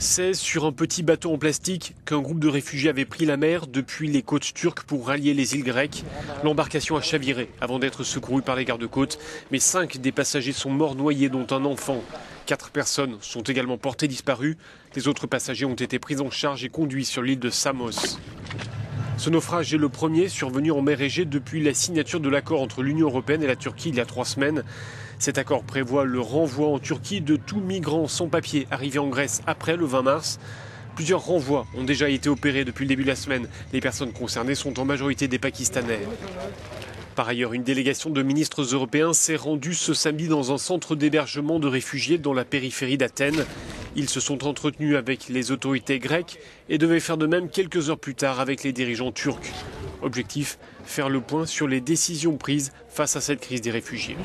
C'est sur un petit bateau en plastique qu'un groupe de réfugiés avait pris la mer depuis les côtes turques pour rallier les îles grecques. L'embarcation a chaviré avant d'être secourue par les gardes-côtes, mais cinq des passagers sont morts noyés, dont un enfant. Quatre personnes sont également portées disparues. Les autres passagers ont été pris en charge et conduits sur l'île de Samos. Ce naufrage est le premier survenu en mer Égée depuis la signature de l'accord entre l'Union européenne et la Turquie il y a trois semaines. Cet accord prévoit le renvoi en Turquie de tout migrant sans papier arrivé en Grèce après le 20 mars. Plusieurs renvois ont déjà été opérés depuis le début de la semaine. Les personnes concernées sont en majorité des Pakistanais. Par ailleurs, une délégation de ministres européens s'est rendue ce samedi dans un centre d'hébergement de réfugiés dans la périphérie d'Athènes. Ils se sont entretenus avec les autorités grecques et devaient faire de même quelques heures plus tard avec les dirigeants turcs. Objectif, faire le point sur les décisions prises face à cette crise des réfugiés.